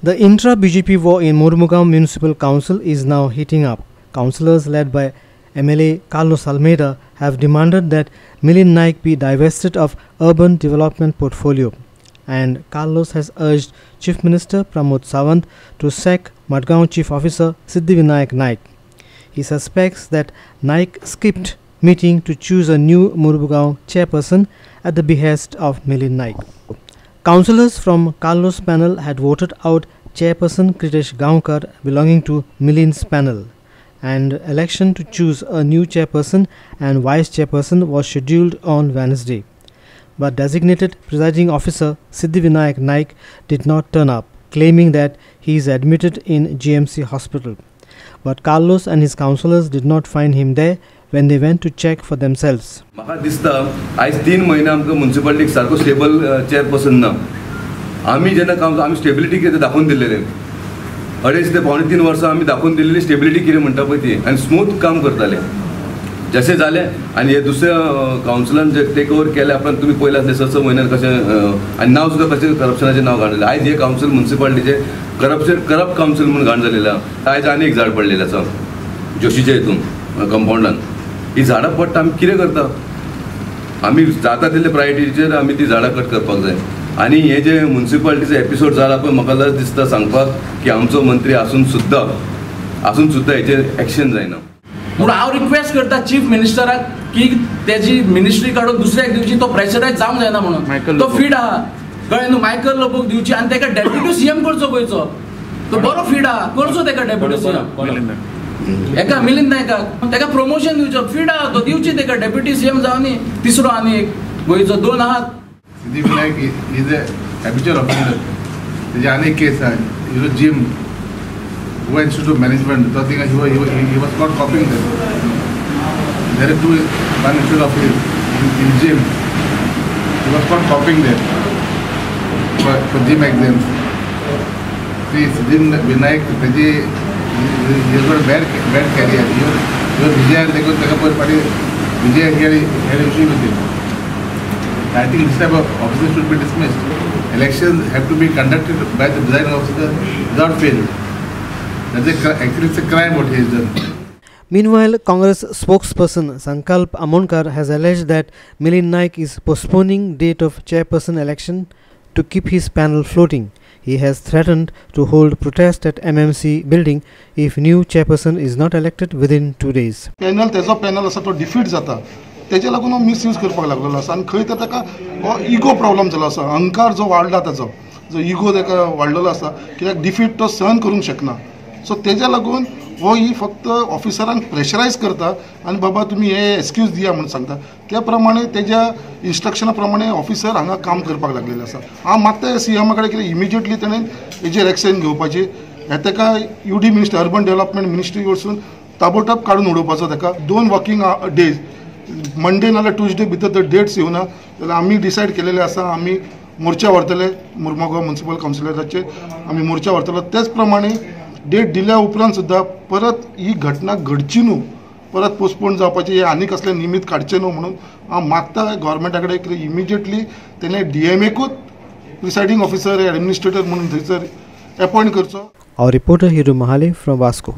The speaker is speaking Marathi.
The intra BJP war in Murmugam Municipal Council is now heating up. Councillors led by MLA Carlos Almeida have demanded that Milin Naik be divested of urban development portfolio. And Carlos has urged Chief Minister Pramod Sawant to sack Madgaon Chief Officer Siddhivinayak Naik. He suspects that Naik skipped meeting to choose a new Murmugam chairperson at the behest of Milin Naik. Councillors from Carlos panel had voted out chairperson Kritesh Gaonkar belonging to Milin's panel and election to choose a new chairperson and vice chairperson was scheduled on Wednesday. But designated presiding officer Siddhivinayak Naik did not turn up, claiming that he is admitted in GMC hospital. But Carlos and his councillors did not find him there when they went to check for themselves. म्हाका दिसता आयज तीन महिने आमकां मुन्सिपालिटीक सारको स्टेबल चेअरपर्सन ना. आमी जेन्ना काम आमी स्टेबिलिटी कितें दाखोवन दिल्लेले अडेच ते पावणे तीन वर्सां आमी दाखोवन दिलेली स्टेबिलिटी कितें म्हणटा पळय ती. आनी स्मूथ काम करताले जशें जालें आनी हे दुसऱ्या कावन्सिलान जे टेक ओव्हर केले आपण तुमी पयला आसले स स कसे कशें आनी नांव सुद्दां कशें नाव नांव घाण जालें आयज हे काउन्सिल म्युन्सिपाल्टीचे करप्शन करप्ट काउन्सिल म्हणून घाण जालेलें आज आयज आनी एक झाड पडलेलें आसा जोशीच्या हितून कंपाऊंडान ही झाडां पडटा आमी कितें करता. आमी जाता तितले प्रायोरिटीचेर आमी ती झाडां कट करपाक जाय. आनी हे जे मुन्सिपालिटीचे एपिसोड जाला पळय म्हाका लज दिसता सांगपाक की आमचो मंत्री आसून सुद्दां आसून सुद्दां हेचेर एक्शन जायना म्हणून हांव रिक्वेस्ट करता चीफ मिनिस्टराक की तेजी मिनिस्ट्री काडून दुसऱ्याक दिवची तो प्रेशरायज जावंक जायना म्हणून. तो फीड आहा कळ्ळें न्हू मायकल लोबोक दिवची आनी ताका डेप्युटी सीएम करचो गोंयचो तो बरो फीड आहा करचो ताका डेप्युटी सीएम एका मिलिंद नायकाक प्रमोशन दिवचो, फ़ीड तो दिवची ताका डेप्युटी सीएम जावन, तिसरो आनी एक गोंयचो दोन आहात. Siddhivinayak is a habitual officer त्याचे अनेक केस आहे जिम गोवा इन्स्टिट्यूट मॅनेजमेंट तो thing he was not coping there to one institute of in GIM he was not coping them for GIM exams Siddhivinayak you're going to bad, bad career. Your, your Vijay and Tekur Takapur party, Vijay here had an issue with him. I think this type of officers should be dismissed. Elections have to be conducted by the design officer without fail. That's a, actually it's a crime what he has done. Meanwhile, Congress spokesperson Sankalp Amonkar has alleged that Milind Naik is postponing date of chairperson election to keep his panel floating He has threatened to hold protest at MMC building if new chairperson is not elected within two days. Panel तेजो पॅनल आसा तो डिफीट जाता तेजे लागून हो मिसयूज करपाक लागलेलो आसा आनी खंय तर ताका हो इगो प्रॉब्लम जालो आसा अहंकार जो वाडला ताजो जो इगो ताका वाडलेलो आसा कित्याक डिफीट तो सहन करूंक शकना सो तेज्या लागून हो ही फक्त ऑफिसरांक प्रेशरायज करता आनी बाबा तुमी हे एक्सक्यूज दिया म्हणून सांगता. त्या प्रमाणे तेज्या इन्स्ट्रक्शना प्रमाणे ऑफिसर हांगा काम करपाक लागलेले आसा. हांव मागता सी एमा कडेन कितें इमिजिएटली तेणें हेजेर एक्शन घेवपाची. हे ताका U D minister urban development ministry वरसून ताबोटाब काडून उडोवपाचो ताका दोन वर्किंग डेज मंडे नाल्या ट्युजडे भितर जर डेट्स येवना जाल्यार आमी डिसायड केलेले आसा आमी मोर्चा व्हरतले मुर्मगांव म्युन्सिपल कावन्सिलराचे आमी मोर्चा व्हरतलो तेच प्रमाणे डेट दिल्या उपरांत सुद्दां परत ही घटना घडची न्हू. परत पोस्टपोन जावपाचे हे आनी कसले निमित काडचे न्हू म्हणून. हांव मागता गोवोरमेंटा कडेन कितें इमिजिएटली तेणें डी एम एकूच प्रिसायडींग ऑफिसर एडमिनिस्ट्रेटर म्हणून थंयसर एपॉयंट करचो. हांव रिपोर्टर हिरू महाले फ्रॉम वास्को